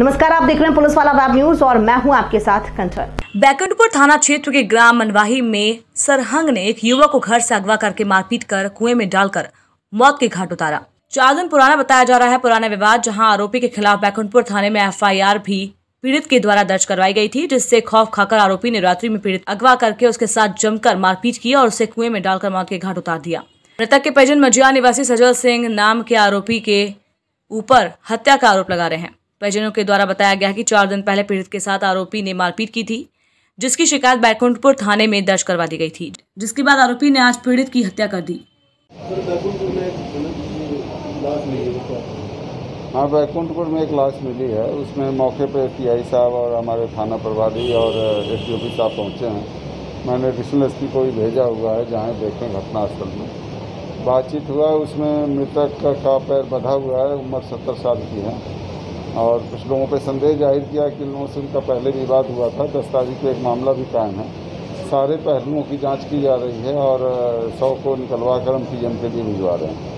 नमस्कार, आप देख रहे हैं पुलिस वाला वेब न्यूज़ और मैं हूँ आपके साथ कंठन बैकुंठपुर थाना क्षेत्र के ग्राम मनवाही में सरहंग ने एक युवक को घर से अगवा करके मारपीट कर कुएँ में डालकर मौत के घाट उतारा। चार दिन पुराना बताया जा रहा है पुराना विवाद, जहाँ आरोपी के खिलाफ बैकुंठपुर थाने में एफआईआर भी पीड़ित के द्वारा दर्ज करवाई गई थी, जिससे खौफ खाकर आरोपी ने रात्रि में पीड़ित अगवा करके उसके साथ जमकर मारपीट की और उसे कुएँ में डालकर मौत के घाट उतार दिया। मृतक के परिजन मजिया निवासी सजल सिंह नाम के आरोपी के ऊपर हत्या का आरोप लगा रहे हैं। परिजनों के द्वारा बताया गया कि चार दिन पहले पीड़ित के साथ आरोपी ने मारपीट की थी जिसकी शिकायत बैकुंठपुर थाने में दर्ज करवा दी गई थी। जिसके बाद आरोपी ने आज पीड़ित की हत्या कर दी। हाँ बैकुंठपुर में एक लाश मिली है। उसमें मौके पे टीआई साहब और हमारे थाना प्रभारी और एस डी साहब पहुँचे हैं। मैंने एडिशनल एस को भी भेजा हुआ है जहाँ देखें घटनास्थल में। बातचीत हुआ उसमें मृतक का का पैर बंधा हुआ है उम्र सत्तर साल की है। और कुछ लोगों पर संदेह ज़ाहिर किया कि लोगों से उनका पहले विवाद हुआ था दस तारीख को एक मामला भी कायम है। सारे पहलुओं की जाँच की जा रही है और सौ को निकलवा कर हम पी के लिए भिजवा रहे हैं।